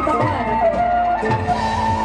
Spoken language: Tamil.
berkembang